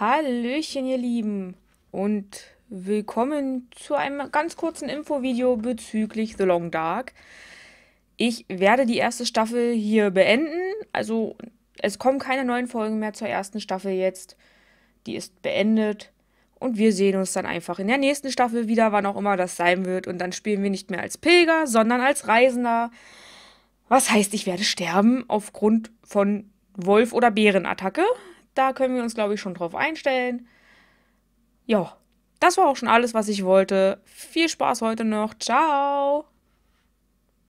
Hallöchen, ihr Lieben, und willkommen zu einem ganz kurzen Infovideo bezüglich The Long Dark. Ich werde die erste Staffel hier beenden. Also, es kommen keine neuen Folgen mehr zur ersten Staffel jetzt. Die ist beendet. Und wir sehen uns dann einfach in der nächsten Staffel wieder, wann auch immer das sein wird. Und dann spielen wir nicht mehr als Pilger, sondern als Reisender. Was heißt, ich werde sterben aufgrund von Wolf- oder Bärenattacke. Da können wir uns, glaube ich, schon drauf einstellen. Ja, das war auch schon alles, was ich wollte. Viel Spaß heute noch. Ciao.